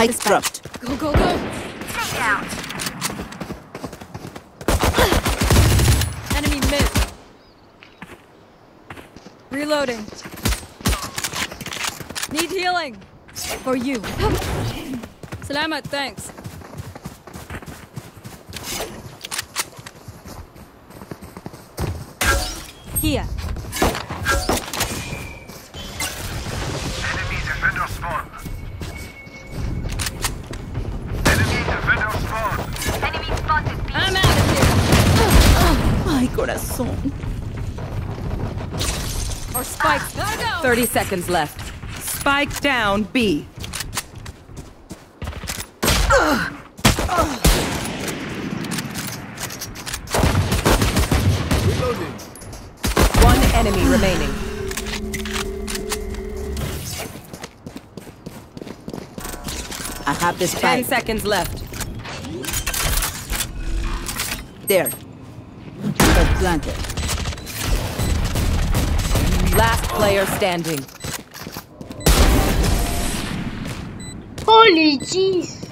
this dropped. Go, go, go! Enemy mid. Reloading. Need healing. For you. Salamat, thanks. Here. Corazón. Or spikes. Gotta go. 30 seconds left. Spike down B. One enemy remaining. I have this 10 fight. seconds left. There. Last player standing. Holy jeez.